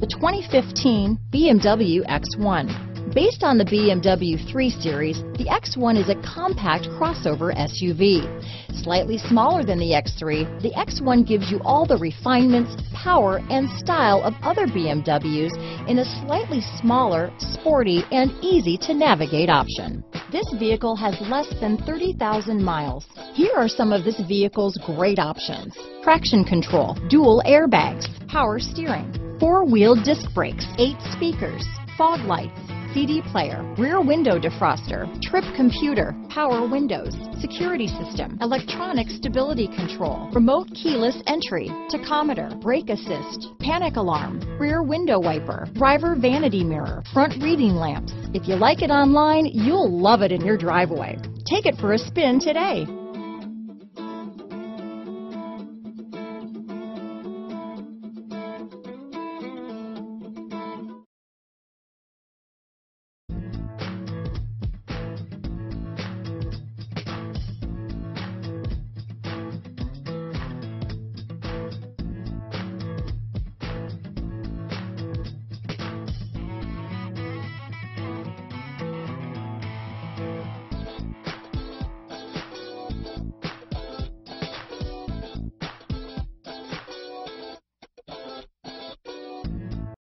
The 2015 BMW X1. Based on the BMW 3 Series, the X1 is a compact crossover SUV. Slightly smaller than the X3, the X1 gives you all the refinements, power, and style of other BMWs in a slightly smaller, sporty, and easy to navigate option. This vehicle has less than 30,000 miles. Here are some of this vehicle's great options. Traction control, dual airbags, power steering, four-wheel disc brakes, eight speakers, fog lights, CD player, rear window defroster, trip computer, power windows, security system, electronic stability control, remote keyless entry, tachometer, brake assist, panic alarm, rear window wiper, driver vanity mirror, front reading lamps. If you like it online, you'll love it in your driveway. Take it for a spin today.